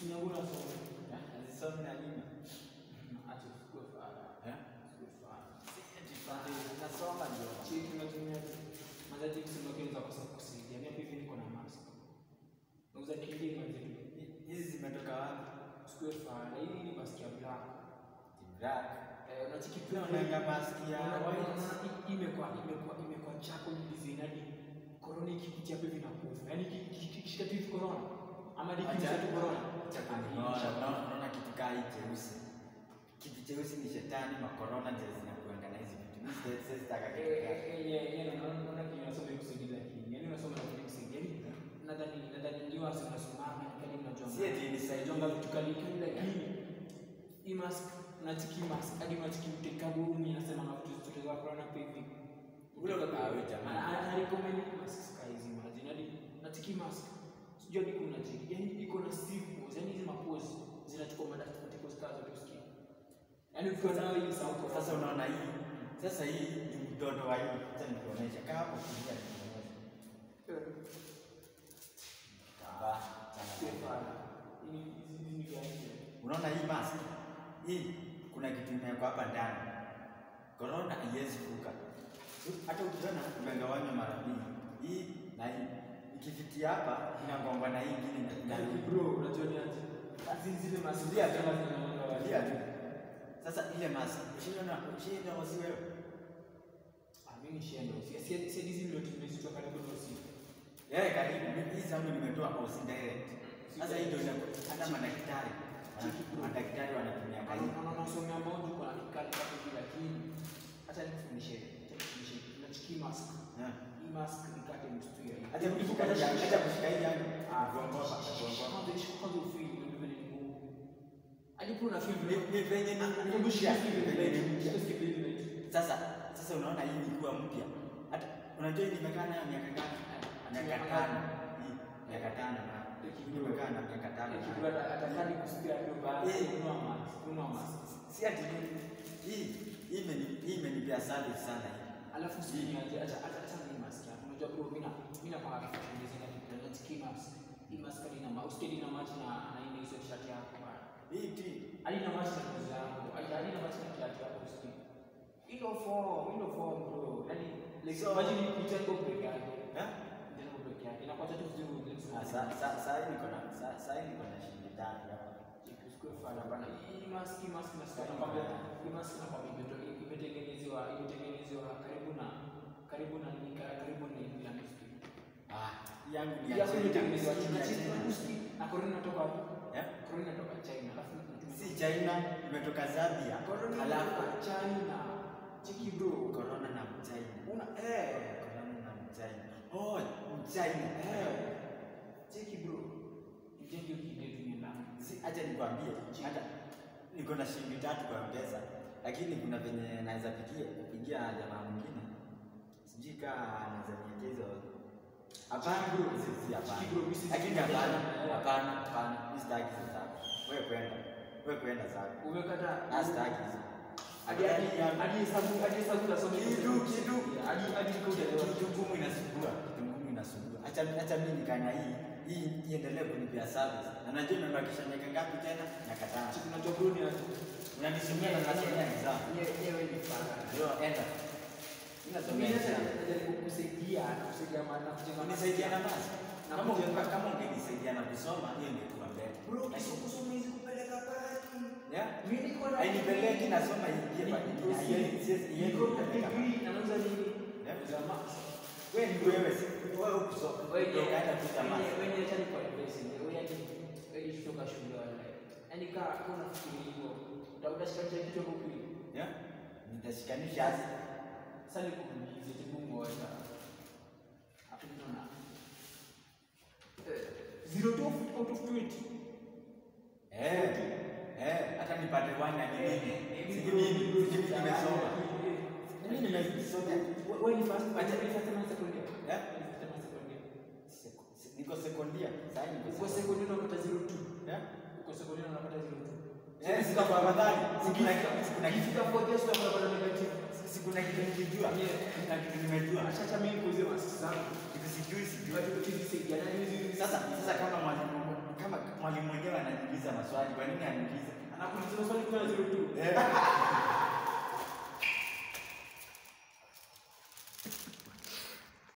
Hazisomi na nini? Fara. Eh? Nasoma ndio. Chini tunatumia kusema kile za kosa kusaidia. Mimi hivi niko na mask. Nauza kilimo. Hizi zimetoka wapi? Fara. Hii ni mask ya black. Black. Eh, unachiki Pia unanga mask ya imekuwa imekuwa imekuwa chako ni design hadi inakufa. Yaani kishika tu hivi ama dikisha tu corona. Acha kuning'ora. Unaona unaona kitu kaa hii cheusi. Kitu cheusi ni makorona ndio zinakuanga na hizi vitu. Mimi sasa siwezi taka kitu Eh, yeah, yeah, naona kile unasoma kusaidia lakini. Yaani unasoma na kusaidia. Nadhani nadhani ndio hasa unasoma kali unajua. Si eti nisaidie. Jonga vitu kali kali lakini i mask unachiki mask hadi unachiki mteka huu nasema na vitu zote za corona kwa hivi. Ule ah, kawe jamani. anarecommend mask sky hizi imagine hadi natiki mask sijui kuna tiki. Yaani iko na staples yani ukiwa nayo hii sauti Sasa unaona hii. Sasa hii ni mtoto wa hii. Acha nikuonyeshe. Kaa hapo kulia nikuonyeshe. Kaba sana. Unaona hii mask? Hii kuna kitu imewekwa hapa ndani. Corona haiwezi kuruka. Hata ukiona umegawanywa mara mbili. Hii na hii. Ikifikia hapa inagongwa na hii ingine na bro unajua ni aje azin zile mask Tulia tu. kama Tulia tu. Sasa ile masa ushiona wasi wewe. ah mimi shiendo si si hizi ndio tumezitoa karibu na usiku Eh, karibu hizi zangu nimetoa kwa OC direct. Sasa hii ndio hata madaktari. Madaktari wanatumia karibu. unasomea moja kwa kikali kwa kila lakini acha nikufundishe nikufundishe unachiki mask Eh. hii mask nikate msitu ya hata kushika acha kushika hii yangu. Kuongoza, kuongoza. Ni ni ni ni. Venye ni mpya. Sasa sasa unaona hii ilikuwa mpya. Hata unajua hii nimekaa nayo miaka ngapi? Miaka tano. Miaka tano na nimekaa na miaka tano. Si ati hii hii imeni hii imenipea service sana hii. alafu siniaje acha acha acha ni mask unajua bro mimi na mimi na kwa kitu kingine tiki mask hii mask ni na mask ni na maji na yako hadi hadi na maji na shati hapo usiku hilo form hilo form bro yani like imagine kitengo break yake eh? kitengo break yake na kwa tatu vizuri sasa sa sa hii niko na sa sa hii niko na shida tatu hapa. Usikue fana bana. Hii maski maski mask nasikia nakwambia hii mask nakwambia ndio imetengenezewa imetengenezewa karibu na karibu na karibu na na. Ah, yangu ni Hii ya hapo China. imetengenezewa Hii ni China ya China. Na corona inatoka Eh? Inatoka China. Alafu Si China, imetoka Zambia. Corona Alafu China. Cheki bro. korona na Mchina. Una eh korona na Mchina. Oh, Mchina. eh cheki bro. Ujenge ukidetu ni na. Si acha nikwambie, hata niko na shilingi tatu kwa mpesa, lakini kuna venye naweza pigia kupigia jamaa mwingine, sijui kaa anaweza niwekea hizo. Hapana bro, si hapana, lakini hapana, hapana, hapana, Kitu, kitu. hadi hadi kuja Kitu ngumu inasumbua, kitu ngumu inasumbua. Acha acha mimi nikae hii hii iendelee kunipea service, na najua nimebakisha miaka ngapi tena? nakataa. tano. Unajua bro ni aje? Na nasomea exam. Yeye yewe ni fara. Ndio, enda. Kusaidia na kusaidia maana na na basi. Kama ungenisaidia na kusoma, hiyo ingekuwa kuta master. wewe acha ni. Wewe yani wewe kutoka shule wala. Yaani kaa kuna fikiri hivyo. Utakuta shikanisha kitu hapo kweli. Yeah? Nitashikanisha? Sasa nikuulize tu Mungu wacha. Hapo tunaona. Eh, zero to out of 20. Eh. Eh, hata nipate one ni nini? Sijui mimi, sijui mimi nimesoma. Mimi nimesoma. Wewe ni first, acha ni first na second. Eh? Na Niko sekondia. Sasa niko Uko sekondia. second year unapata zero two. Yeah? Uko second unapata zero two. Eh, sika kwa afadhali. Sikuna sikuna kitu kwa year sio unapata negative. sikuna kitu nikijua. Kuna kitu nimejua. Acha acha mimi kuuze masks zangu. Kitu sijui sijui. Watu kitu sijui. Sasa sasa kama mwalimu kama mwalimu mwenyewe anajiuliza maswali, kwa nini aniulize? Anakuuliza swali kwa zero tu. Eh.